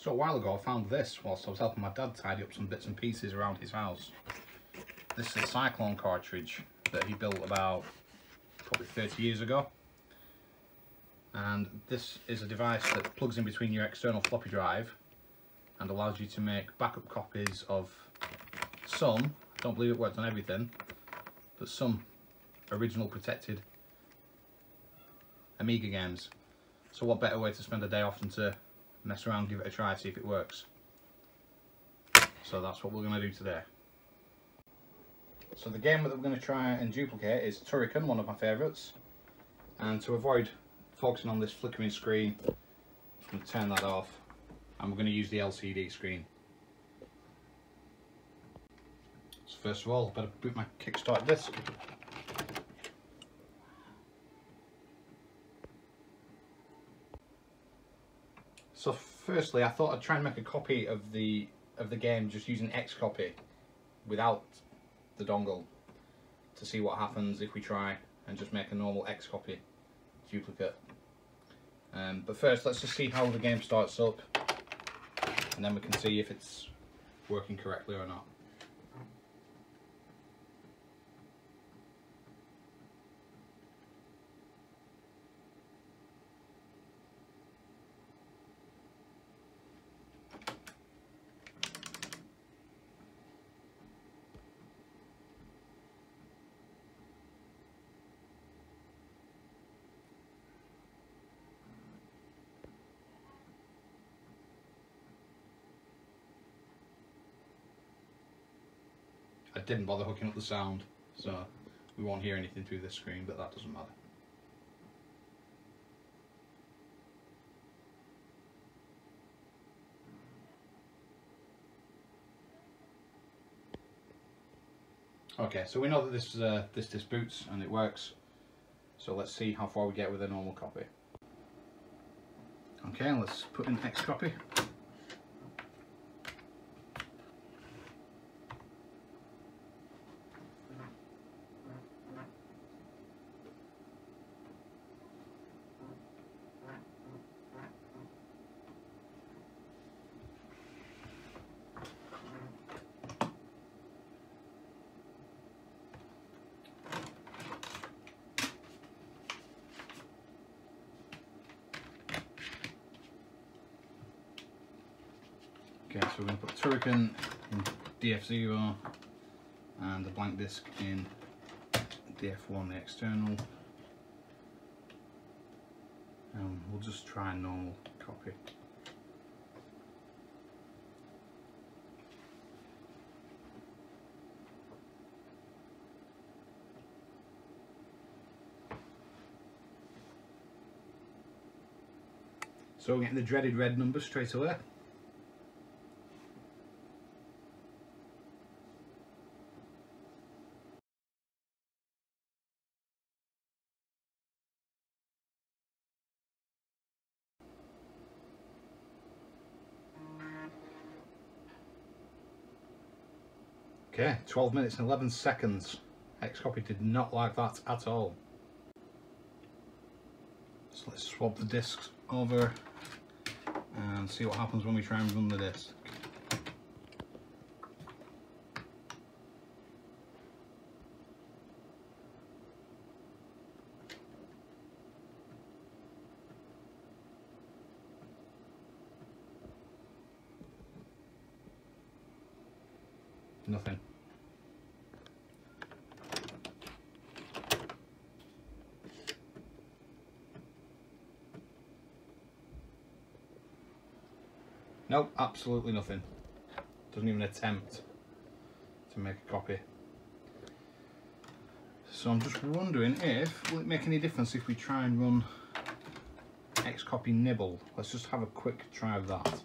So a while ago I found this whilst I was helping my dad tidy up some bits and pieces around his house. This is a Cyclone cartridge that he built about probably 30 years ago. And this is a device that plugs in between your external floppy drive and allows you to make backup copies of some, I don't believe it worked on everything, but some original protected Amiga games. So what better way to spend a day off than to mess around, give it a try, see if it works. So that's what we're going to do today. So the game that we're going to try and duplicate is Turrican, one of my favourites. And to avoid focusing on this flickering screen, I'm going to turn that off and we're going to use the LCD screen. So first of all, I better boot my Kickstart disc. So firstly, I thought I'd try and make a copy of the of the game just using Xcopy without the dongle to see what happens if we try and just make a normal Xcopy duplicate. Um, but first, let's just see how the game starts up and then we can see if it's working correctly or not. I didn't bother hooking up the sound, so we won't hear anything through this screen, but that doesn't matter. Okay, so we know that this uh, this boots and it works. So let's see how far we get with a normal copy. Okay, let's put in Xcopy. Okay, so we're going to put Turrican in DF0 and the blank disc in DF1, the external. And we'll just try a normal copy. So we're getting the dreaded red number straight away. Okay, 12 minutes and 11 seconds. Xcopy did not like that at all. So let's swap the discs over and see what happens when we try and run the disc. Nothing. Nope, absolutely nothing. Doesn't even attempt to make a copy. So I'm just wondering if, will it make any difference if we try and run Xcopy nibble? Let's just have a quick try of that.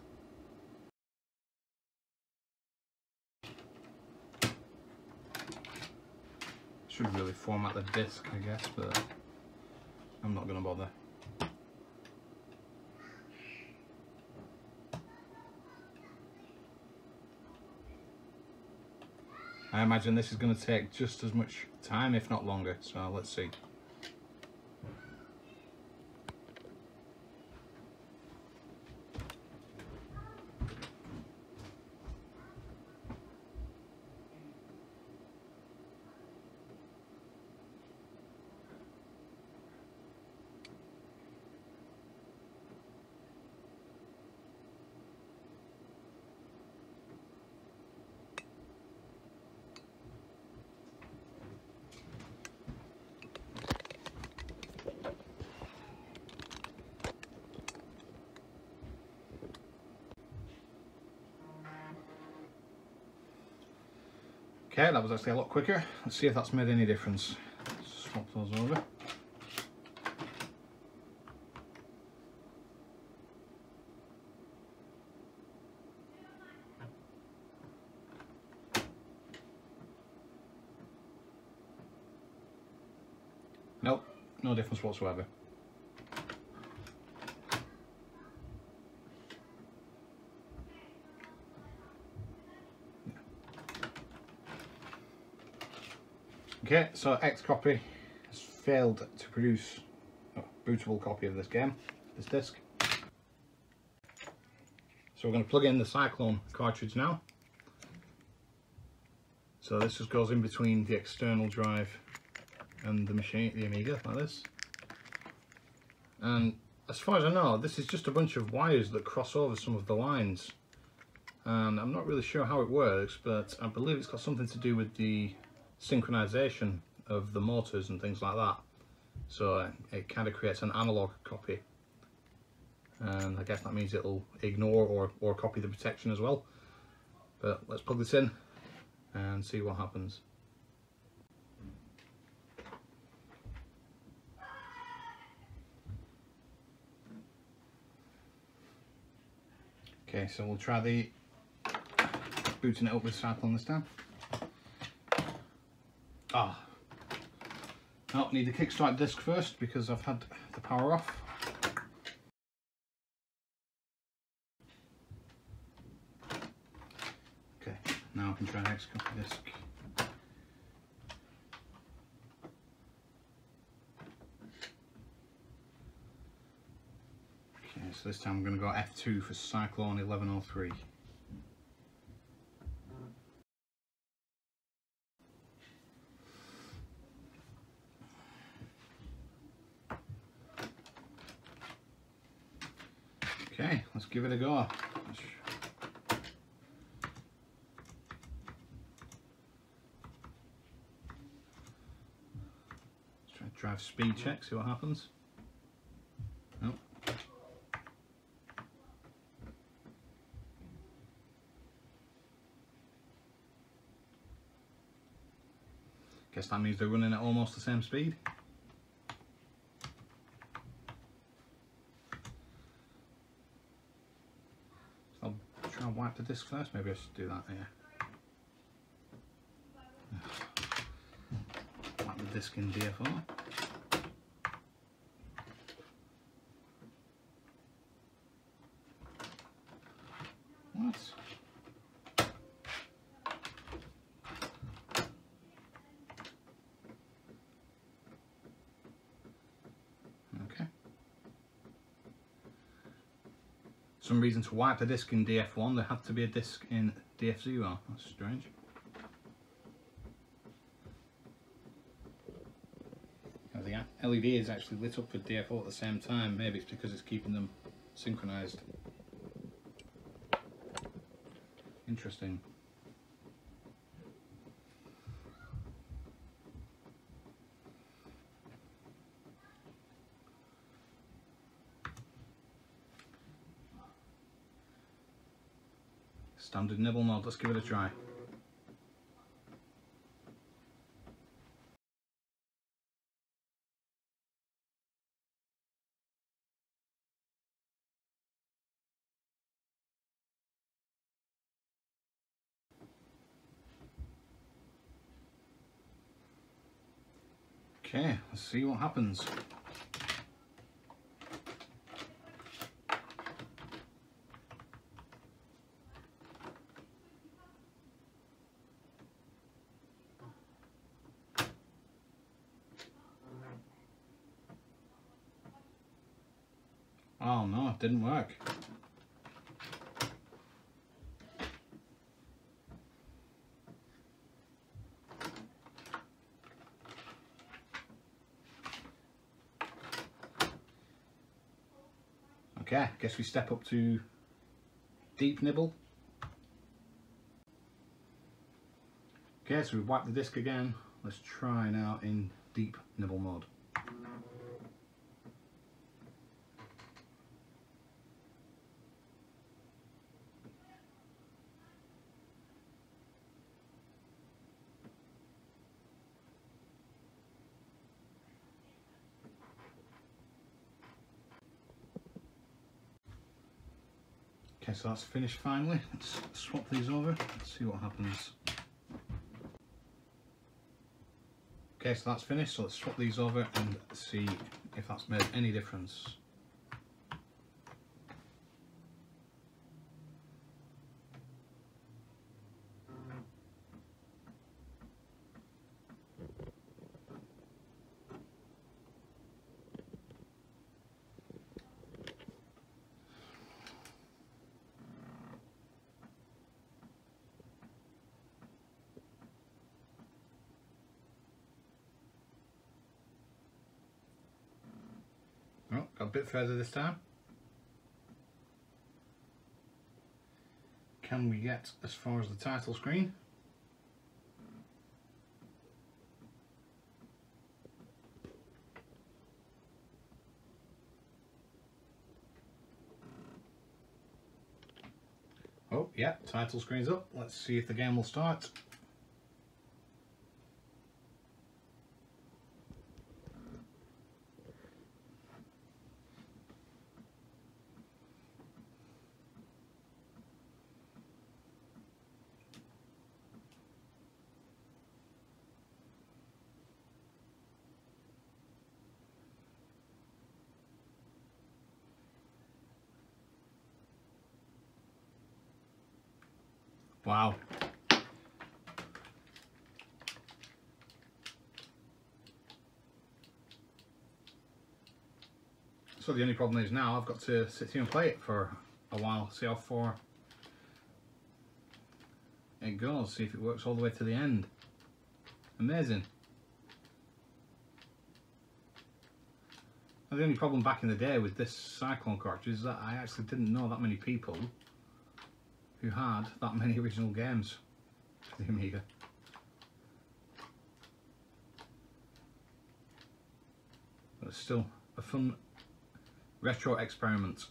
Should really format the disk, I guess, but I'm not going to bother. I imagine this is going to take just as much time, if not longer, so let's see. Okay, that was actually a lot quicker. Let's see if that's made any difference. Swap those over. Nope, no difference whatsoever. Okay, so Xcopy has failed to produce a bootable copy of this game, this disc. So we're going to plug in the Cyclone cartridge now. So this just goes in between the external drive and the machine, the Amiga, like this. And as far as I know, this is just a bunch of wires that cross over some of the lines. And I'm not really sure how it works, but I believe it's got something to do with the synchronization of the motors and things like that. So uh, it kind of creates an analog copy. And I guess that means it'll ignore or, or copy the protection as well. But let's plug this in and see what happens. Okay, so we'll try the booting it up with Cyclone this time. Ah. Oh, need the kickstart disc first because I've had the power off. Okay, now I can try X copy disc. Okay, so this time I'm going to go F2 for Cyclone 1103. Okay, let's give it a go. Let's try drive speed check, see what happens. Guess that means they're running at almost the same speed. try and wipe the disc first? Maybe I should do that, yeah. Wipe the disc in DFR. What? Some reason to wipe a disc in DF1 there had to be a disc in DF0 that's strange. The LED is actually lit up with DF0 at the same time. Maybe it's because it's keeping them synchronized. Interesting Standard nibble mod, let's give it a try. Okay, let's see what happens. Oh no, it didn't work. Okay, guess we step up to deep nibble. Okay, so we've wiped the disc again. Let's try now in deep nibble mode. Okay, so that's finished finally. Let's swap these over, see what happens. Okay, so that's finished, so let's swap these over and see if that's made any difference. Got a bit further this time. Can we get as far as the title screen? Oh, yeah, title screen's up. Let's see if the game will start. Wow. So the only problem is now I've got to sit here and play it for a while, see how far it goes, see if it works all the way to the end. Amazing. the only problem back in the day with this Cyclone cartridge is that I actually didn't know that many people who had that many original games for the Amiga. But it's still a fun retro experiment.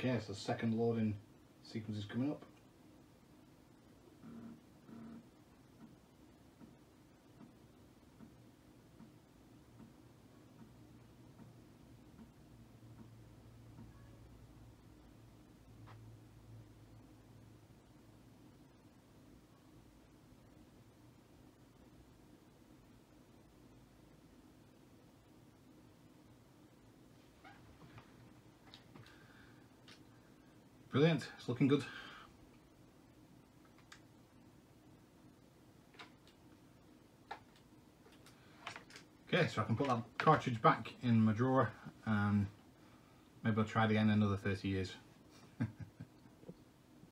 Okay, so the second loading sequence is coming up. Brilliant, it's looking good. Okay, so I can put that cartridge back in my drawer and maybe I'll try it again in another 30 years.